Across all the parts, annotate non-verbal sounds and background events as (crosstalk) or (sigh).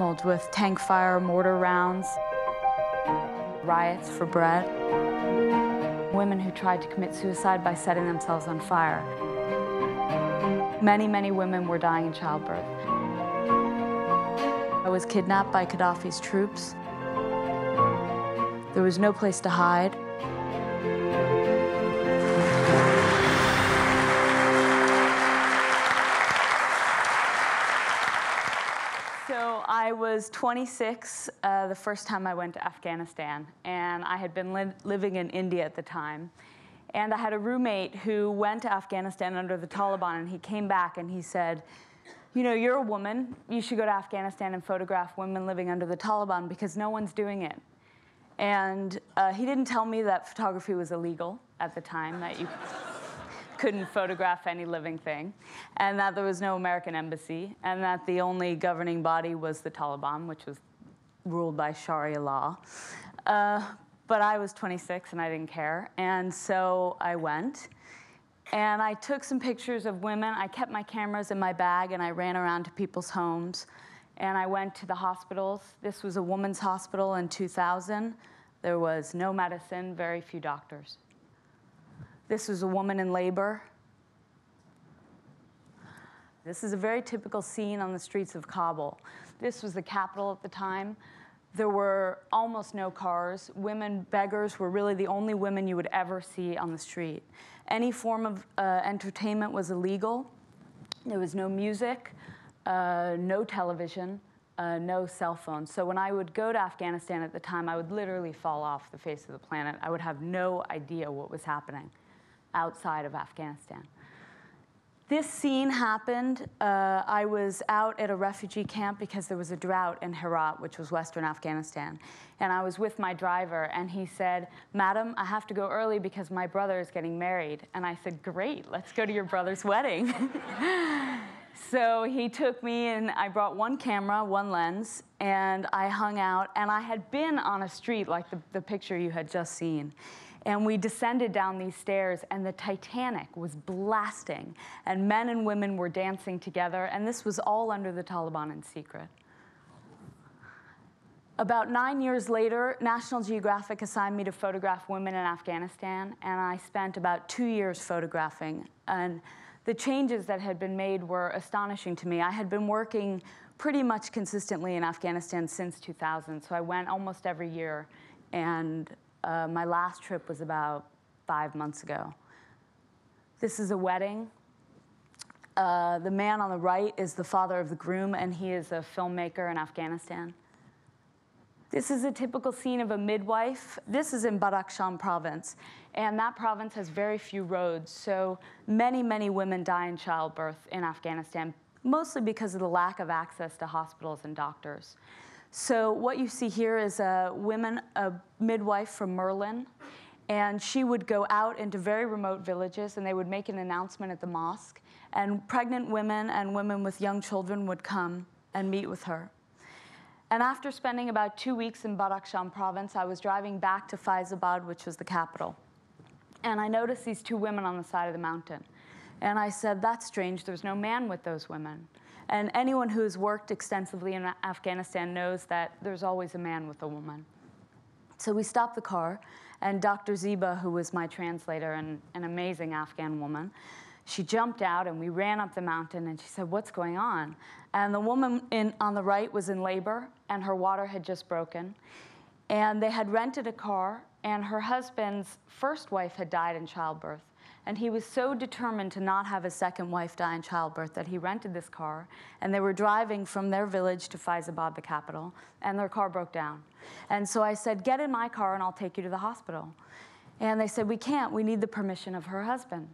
pummeled with tank fire, mortar rounds, riots for bread, women who tried to commit suicide by setting themselves on fire. Many, many women were dying in childbirth. I was kidnapped by Gaddafi's troops. There was no place to hide. I was 26 uh, the first time I went to Afghanistan, and I had been li living in India at the time. And I had a roommate who went to Afghanistan under the Taliban, and he came back and he said, You know, you're a woman. You should go to Afghanistan and photograph women living under the Taliban because no one's doing it. And uh, he didn't tell me that photography was illegal at the time, that you couldn't photograph any living thing, and that there was no American embassy, and that the only governing body was the Taliban, which was ruled by Sharia law. Uh, but I was 26 and I didn't care, and so I went. And I took some pictures of women. I kept my cameras in my bag and I ran around to people's homes. And I went to the hospitals. This was a woman's hospital in 2000. There was no medicine, very few doctors. This was a woman in labor. This is a very typical scene on the streets of Kabul. This was the capital at the time. There were almost no cars. Women beggars were really the only women you would ever see on the street. Any form of uh, entertainment was illegal. There was no music, uh, no television, uh, no cell phones. So when I would go to Afghanistan at the time, I would literally fall off the face of the planet. I would have no idea what was happening outside of Afghanistan. This scene happened. Uh, I was out at a refugee camp because there was a drought in Herat, which was western Afghanistan. And I was with my driver, and he said, Madam, I have to go early because my brother is getting married. And I said, Great, let's go to your brother's wedding. (laughs) so he took me, and I brought one camera, one lens, and I hung out. And I had been on a street like the, the picture you had just seen. And we descended down these stairs, and the Titanic was blasting, and men and women were dancing together, and this was all under the Taliban in secret. About nine years later, National Geographic assigned me to photograph women in Afghanistan, and I spent about two years photographing. And the changes that had been made were astonishing to me. I had been working pretty much consistently in Afghanistan since 2000, so I went almost every year and uh, my last trip was about five months ago. This is a wedding. Uh, the man on the right is the father of the groom, and he is a filmmaker in Afghanistan. This is a typical scene of a midwife. This is in Badakhshan province, and that province has very few roads, so many, many women die in childbirth in Afghanistan, mostly because of the lack of access to hospitals and doctors. So what you see here is a woman, a midwife from Merlin, and she would go out into very remote villages and they would make an announcement at the mosque, and pregnant women and women with young children would come and meet with her. And after spending about two weeks in Badakhshan province, I was driving back to Faizabad, which was the capital. And I noticed these two women on the side of the mountain. And I said, That's strange, there's no man with those women. And anyone who has worked extensively in Afghanistan knows that there's always a man with a woman. So we stopped the car, and Dr. Ziba, who was my translator and an amazing Afghan woman, she jumped out and we ran up the mountain and she said, What's going on? And the woman in, on the right was in labor and her water had just broken. And they had rented a car, and her husband's first wife had died in childbirth. And he was so determined to not have his second wife die in childbirth that he rented this car. And they were driving from their village to Faizabad, the capital, and their car broke down. And so I said, Get in my car and I'll take you to the hospital. And they said, We can't. We need the permission of her husband.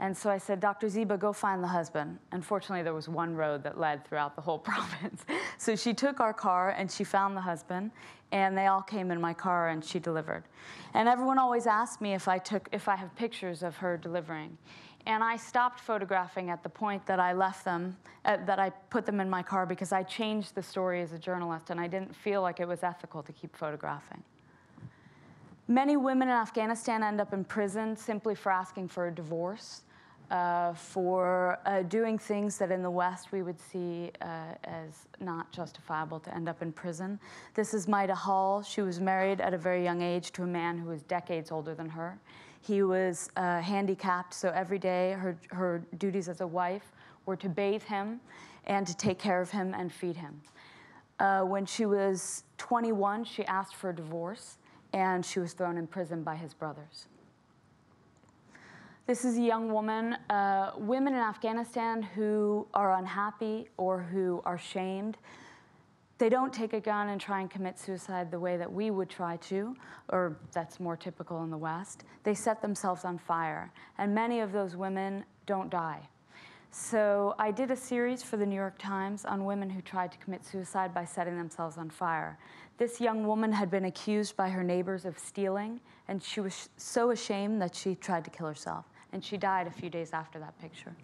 And so I said, Dr. Ziba, go find the husband. Unfortunately, there was one road that led throughout the whole (laughs) province. so she took our car and she found the husband, and they all came in my car and she delivered. And everyone always asked me if I took if I have pictures of her delivering. And I stopped photographing at the point that I left them, uh, that I put them in my car because I changed the story as a journalist and I didn't feel like it was ethical to keep photographing. Many women in Afghanistan end up in prison simply for asking for a divorce. Uh, for uh, doing things that in the West we would see uh, as not justifiable to end up in prison. This is Maida Hall. She was married at a very young age to a man who was decades older than her. He was uh, handicapped, so every day her, her duties as a wife were to bathe him and to take care of him and feed him. Uh, when she was 21, she asked for a divorce and she was thrown in prison by his brothers. This is a young woman. Uh, women in Afghanistan who are unhappy or who are shamed, they don't take a gun and try and commit suicide the way that we would try to, or that's more typical in the West. They set themselves on fire, and many of those women don't die. So I did a series for the New York Times on women who tried to commit suicide by setting themselves on fire. This young woman had been accused by her neighbors of stealing, and she was so ashamed that she tried to kill herself and she died a few days after that picture.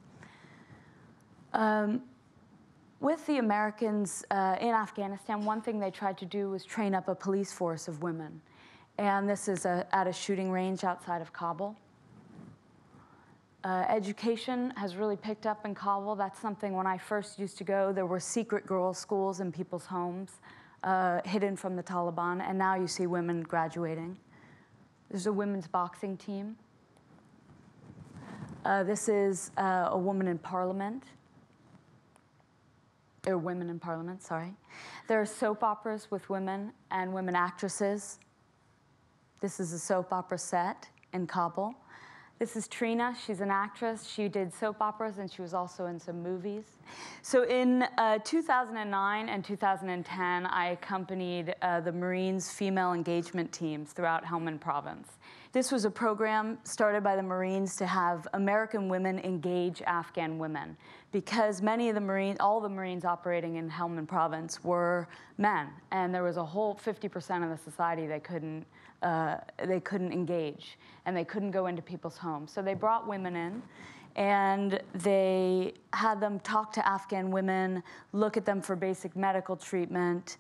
Um, with the Americans uh, in Afghanistan, one thing they tried to do was train up a police force of women. And this is a, at a shooting range outside of Kabul. Uh, education has really picked up in Kabul. That's something when I first used to go, there were secret girls' schools in people's homes, uh, hidden from the Taliban, and now you see women graduating. There's a women's boxing team. Uh, this is uh, a woman in parliament. Or women in parliament, sorry. There are soap operas with women and women actresses. This is a soap opera set in Kabul. This is Trina. She's an actress. She did soap operas and she was also in some movies. So in uh, 2009 and 2010, I accompanied uh, the Marines female engagement teams throughout Helmand province. This was a program started by the Marines to have American women engage Afghan women because many of the Marines, all the Marines operating in Helmand province were men, and there was a whole 50% of the society they couldn't uh, they couldn't engage and they couldn't go into people's homes. So they brought women in and they had them talk to Afghan women, look at them for basic medical treatment.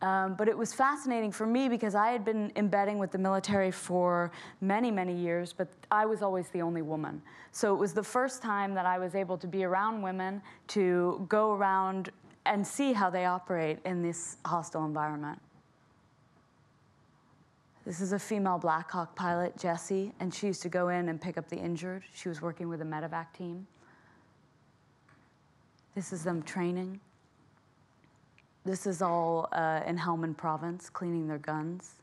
Um, but it was fascinating for me because I had been embedding with the military for many, many years, but I was always the only woman. So it was the first time that I was able to be around women, to go around and see how they operate in this hostile environment. This is a female Black Hawk pilot, Jessie, and she used to go in and pick up the injured. She was working with a medevac team. This is them training. This is all uh, in Helmand province, cleaning their guns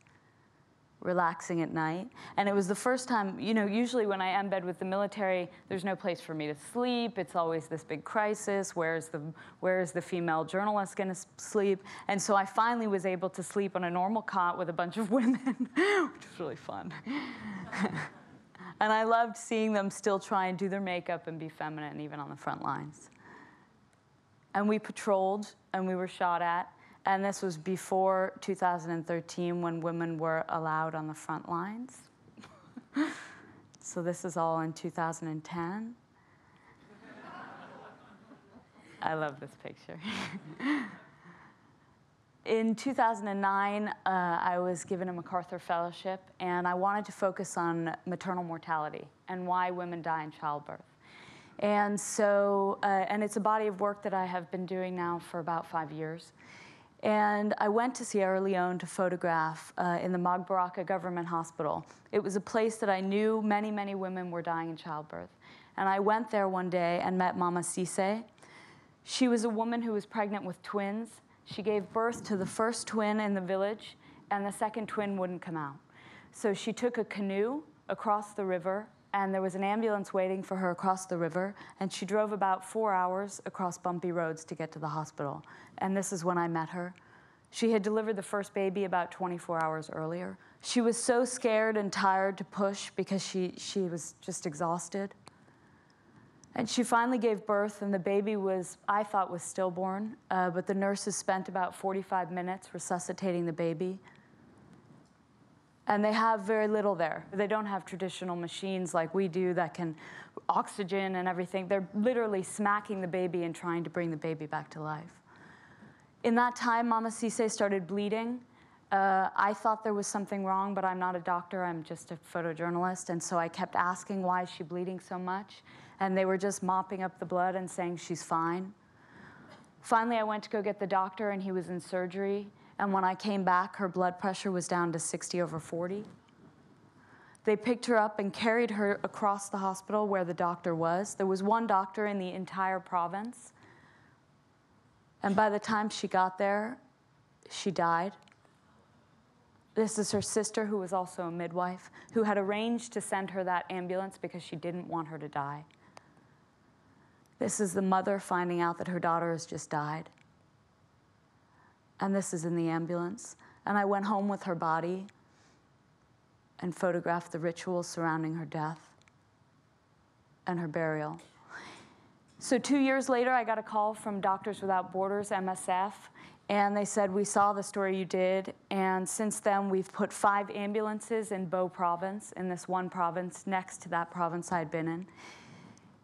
relaxing at night. And it was the first time, you know, usually when I embed with the military, there's no place for me to sleep. It's always this big crisis. Where's the, where is the female journalist going to sleep? And so I finally was able to sleep on a normal cot with a bunch of (laughs) women, which was really fun. (laughs) and I loved seeing them still try and do their makeup and be feminine, even on the front lines. And we patrolled and we were shot at and this was before 2013 when women were allowed on the front lines. (laughs) so this is all in 2010. I love this picture. (laughs) in 2009, uh, I was given a MacArthur Fellowship, and I wanted to focus on maternal mortality and why women die in childbirth. And so, uh, and it's a body of work that I have been doing now for about five years. And I went to Sierra Leone to photograph uh, in the Magburaka Government Hospital. It was a place that I knew many, many women were dying in childbirth. And I went there one day and met Mamma Sessay. She was a woman who was pregnant with twins. She gave birth to the first twin in the village, and the second twin wouldn't come out. So she took a canoe across the river, and there was an ambulance waiting for her across the river, and she drove about four hours across bumpy roads to get to the hospital and this is when I met her. She had delivered the first baby about 24 hours earlier. She was so scared and tired to push because she, she was just exhausted. And she finally gave birth, and the baby was, I thought, was stillborn, uh, but the nurses spent about 45 minutes resuscitating the baby. And they have very little there. They don't have traditional machines like we do that can oxygen and everything. They're literally smacking the baby and trying to bring the baby back to life. In that time, Mamma Sessay started bleeding. Uh, I thought there was something wrong, but I'm not a doctor, I'm just a photojournalist. And so I kept asking, why is she bleeding so much? And they were just mopping up the blood and saying she's fine. Finally, I went to go get the doctor, and he was in surgery. And when I came back, her blood pressure was down to 60 over 40. They picked her up and carried her across the hospital where the doctor was. There was one doctor in the entire province. And by the time she got there, she died. This is her sister, who was also a midwife, who had arranged to send her that ambulance because she didn't want her to die. This is the mother finding out that her daughter has just died. And this is in the ambulance. And I went home with her body and photographed the rituals surrounding her death and her burial. So, two years later, I got a call from Doctors Without Borders, MSF, and they said, We saw the story you did. And since then, we've put five ambulances in Bo province, in this one province next to that province I'd been in.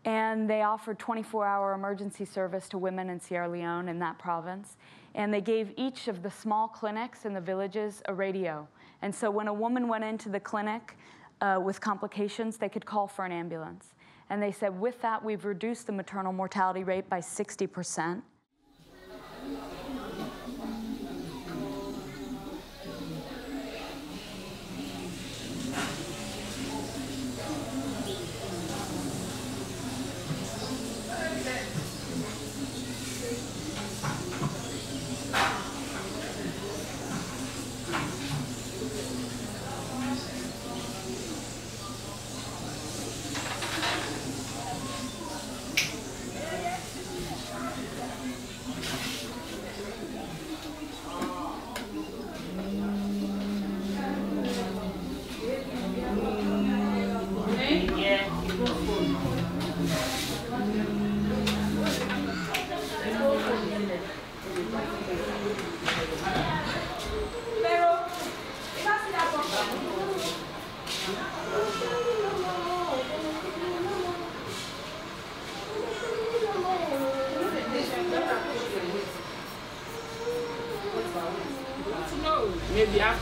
And they offered 24 hour emergency service to women in Sierra Leone in that province. And they gave each of the small clinics in the villages a radio. And so when a woman went into the clinic uh, with complications, they could call for an ambulance. And they said, with that, we've reduced the maternal mortality rate by 60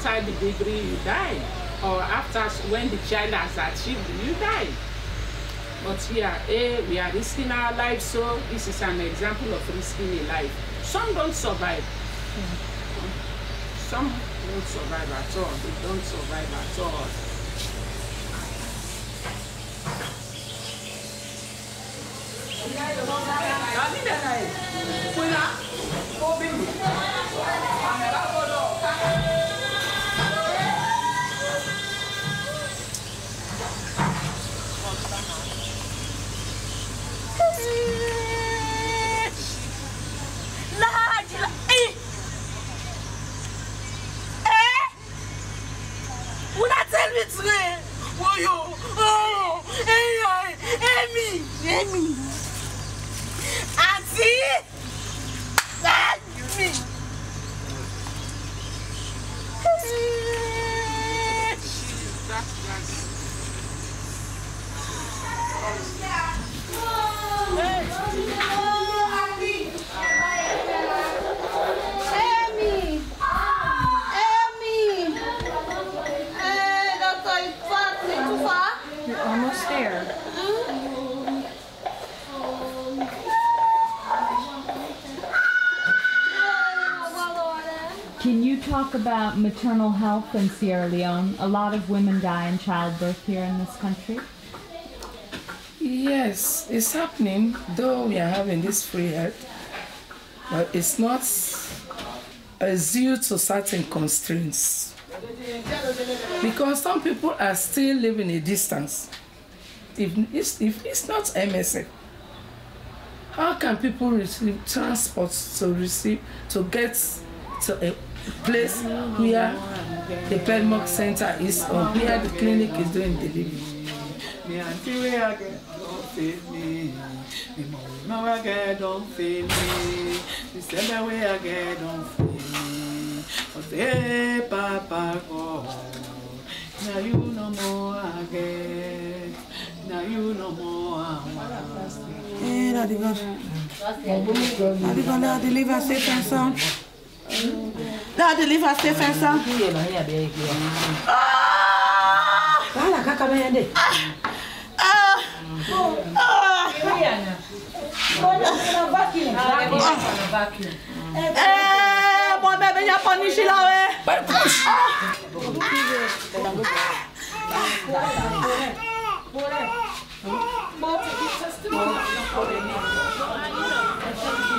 after the degree you die, or after when the child has achieved, you die. But here, eh, we are risking our lives, so this is an example of risking a life. Some don't survive. Some don't survive at all. They don't survive at all. Almost about maternal health in Sierra Leone? A lot of women die in childbirth here in this country. Yes, it's happening, though we are having this free health, but it's not uh, due to certain constraints. Because some people are still living a distance. If it's, if it's not MSF, how can people receive transport to receive to get to a place where the Pelmoc Center is or where the clinic is doing delivery? Me auntie where I get don't feed me. Me mama where I get don't feed me. Me send where I get don't feed me. But hey Papa God, now you no more I get. Now you no more I want. Eh, Daddy God. Daddy God, now deliver safe and sound. Now deliver safe and sound. Wala kaka bayande. Ah. Ah. Eh, bon bébé, y'a pas ni chila, ouais. Bah, push. Bon,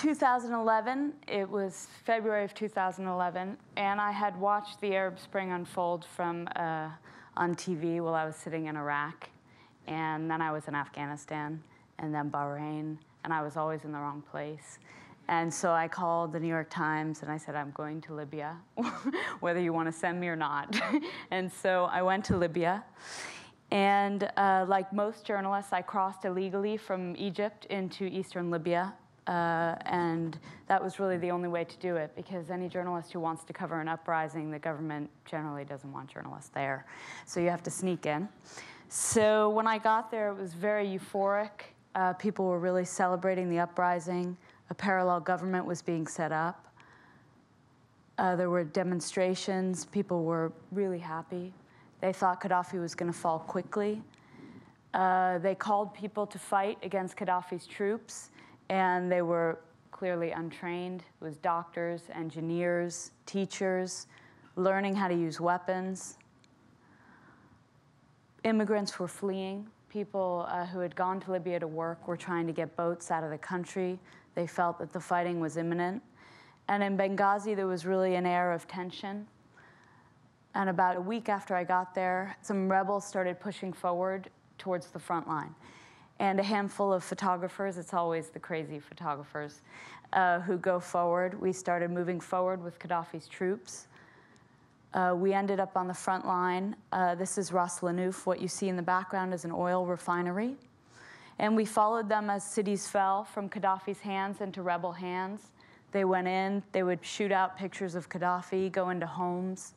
2011, it was February of 2011, and I had watched the Arab Spring unfold from uh, on TV while I was sitting in Iraq, and then I was in Afghanistan, and then Bahrain, and I was always in the wrong place. And so I called the New York Times and I said, I'm going to Libya, (laughs) whether you want to send me or not. (laughs) and so I went to Libya. And uh, like most journalists, I crossed illegally from Egypt into eastern Libya. Uh, and that was really the only way to do it because any journalist who wants to cover an uprising, the government generally doesn't want journalists there. So you have to sneak in. So when I got there, it was very euphoric. Uh, people were really celebrating the uprising. A parallel government was being set up. Uh, there were demonstrations. People were really happy. They thought Gaddafi was going to fall quickly. Uh, they called people to fight against Gaddafi's troops, and they were clearly untrained. It was doctors, engineers, teachers, learning how to use weapons. Immigrants were fleeing. People uh, who had gone to Libya to work were trying to get boats out of the country. They felt that the fighting was imminent. And in Benghazi, there was really an air of tension. And about a week after I got there, some rebels started pushing forward towards the front line. And a handful of photographers, it's always the crazy photographers, uh, who go forward. We started moving forward with Gaddafi's troops. Uh, we ended up on the front line. Uh, this is Ras Lanuf. What you see in the background is an oil refinery. And we followed them as cities fell from Gaddafi's hands into rebel hands. They went in, they would shoot out pictures of Gaddafi, go into homes.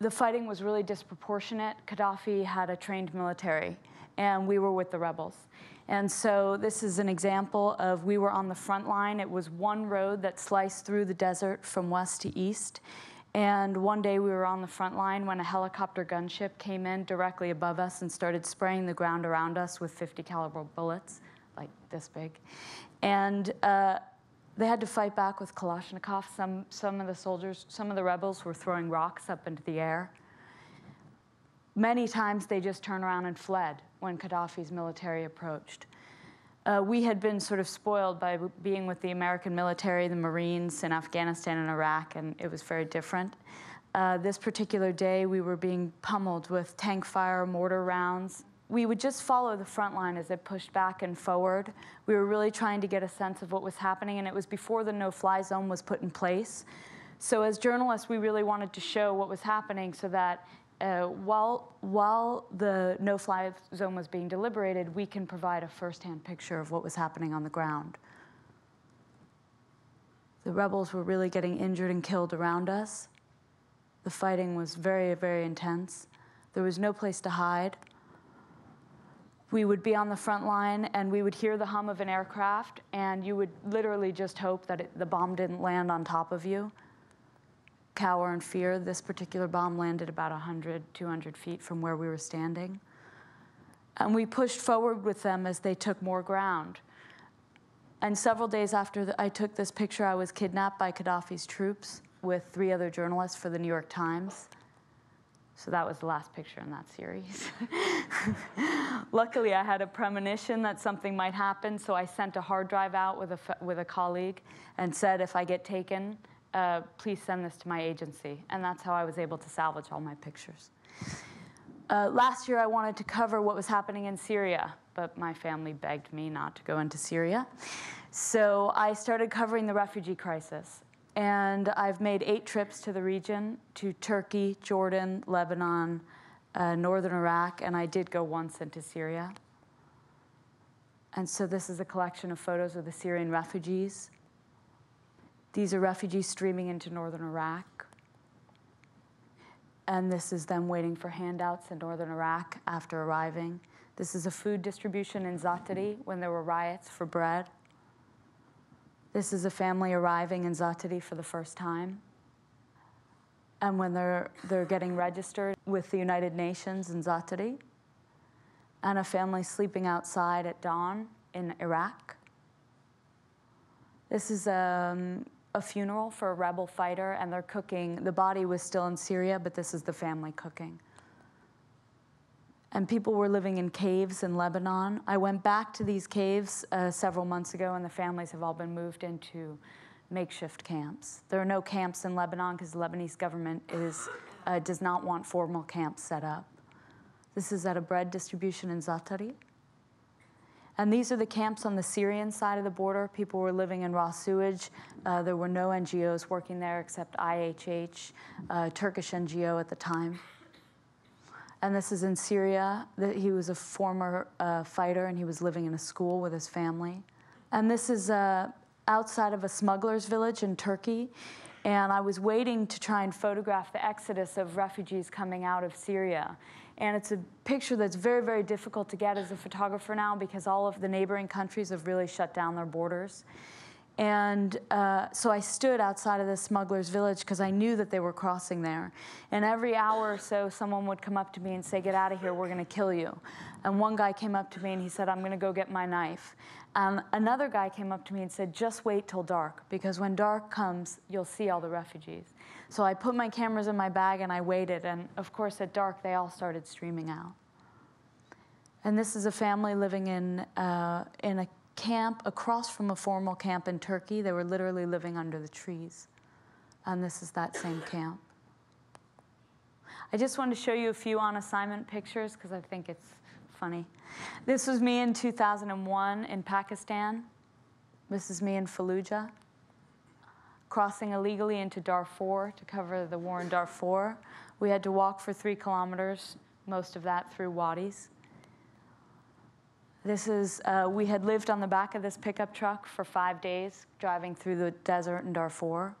The fighting was really disproportionate. Gaddafi had a trained military, and we were with the rebels. And so this is an example of we were on the front line. It was one road that sliced through the desert from west to east. And one day we were on the front line when a helicopter gunship came in directly above us and started spraying the ground around us with 50 caliber bullets, like this big. And uh, they had to fight back with Kalashnikov. Some, some of the soldiers, some of the rebels were throwing rocks up into the air. Many times they just turned around and fled when Gaddafi's military approached. Uh, we had been sort of spoiled by being with the American military, the Marines in Afghanistan and Iraq, and it was very different. Uh, this particular day, we were being pummeled with tank fire, mortar rounds. We would just follow the front line as it pushed back and forward. We were really trying to get a sense of what was happening, and it was before the no fly zone was put in place. So, as journalists, we really wanted to show what was happening so that uh, while, while the no fly zone was being deliberated, we can provide a firsthand picture of what was happening on the ground. The rebels were really getting injured and killed around us. The fighting was very, very intense. There was no place to hide. We would be on the front line and we would hear the hum of an aircraft, and you would literally just hope that it, the bomb didn't land on top of you. Cower in fear. This particular bomb landed about 100, 200 feet from where we were standing. And we pushed forward with them as they took more ground. And several days after the, I took this picture, I was kidnapped by Gaddafi's troops with three other journalists for the New York Times. So that was the last picture in that series. (laughs) Luckily, I had a premonition that something might happen, so I sent a hard drive out with a, with a colleague and said, if I get taken, uh, please send this to my agency. And that's how I was able to salvage all my pictures. Uh, last year, I wanted to cover what was happening in Syria, but my family begged me not to go into Syria. So I started covering the refugee crisis. And I've made eight trips to the region to Turkey, Jordan, Lebanon, uh, northern Iraq, and I did go once into Syria. And so this is a collection of photos of the Syrian refugees. These are refugees streaming into northern Iraq. And this is them waiting for handouts in northern Iraq after arriving. This is a food distribution in Zaatari when there were riots for bread. This is a family arriving in Zaatari for the first time. And when they're, they're getting registered with the United Nations in Zaatari. And a family sleeping outside at dawn in Iraq. This is um, a funeral for a rebel fighter, and they're cooking. The body was still in Syria, but this is the family cooking. And people were living in caves in Lebanon. I went back to these caves uh, several months ago, and the families have all been moved into makeshift camps. There are no camps in Lebanon because the Lebanese government is, uh, does not want formal camps set up. This is at a bread distribution in Zaatari. And these are the camps on the Syrian side of the border. People were living in raw sewage. Uh, there were no NGOs working there except IHH, uh, Turkish NGO at the time. And this is in Syria. That he was a former uh, fighter and he was living in a school with his family. And this is uh, outside of a smuggler's village in Turkey. And I was waiting to try and photograph the exodus of refugees coming out of Syria. And it's a picture that's very, very difficult to get as a photographer now because all of the neighboring countries have really shut down their borders. And uh, so I stood outside of the smuggler's village because I knew that they were crossing there. And every hour or so, someone would come up to me and say, Get out of here, we're going to kill you. And one guy came up to me and he said, I'm going to go get my knife. And another guy came up to me and said, Just wait till dark because when dark comes, you'll see all the refugees. So I put my cameras in my bag and I waited. And of course, at dark, they all started streaming out. And this is a family living in, uh, in a camp across from a formal camp in Turkey. They were literally living under the trees. And this is that same camp. I just wanted to show you a few on assignment pictures because I think it's funny. This was me in 2001 in Pakistan. This is me in Fallujah crossing illegally into Darfur to cover the war in Darfur. We had to walk for three kilometers, most of that through wadis. This is, uh, we had lived on the back of this pickup truck for five days, driving through the desert in Darfur.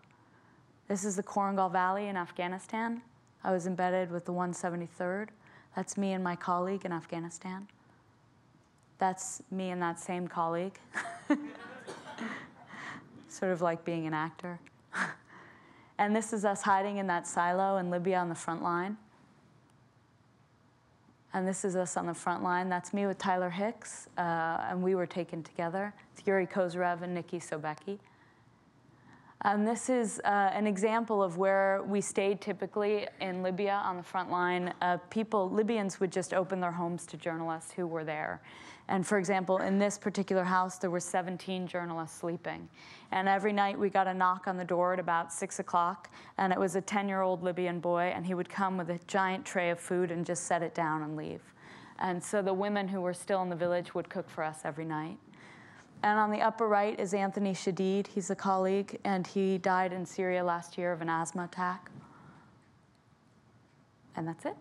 This is the Korengal Valley in Afghanistan. I was embedded with the 173rd. That's me and my colleague in Afghanistan. That's me and that same colleague. (laughs) sort of like being an actor. (laughs) and this is us hiding in that silo in Libya on the front line. And this is us on the front line. That's me with Tyler Hicks, uh, and we were taken together. It's Yuri Kozyrev and Nikki Sobecki. And this is uh, an example of where we stayed typically in Libya on the front line. Uh, people, Libyans would just open their homes to journalists who were there. And for example, in this particular house, there were 17 journalists sleeping. And every night we got a knock on the door at about six o'clock, and it was a 10 year old Libyan boy, and he would come with a giant tray of food and just set it down and leave. And so the women who were still in the village would cook for us every night. And on the upper right is Anthony Shadid. He's a colleague, and he died in Syria last year of an asthma attack. And that's it.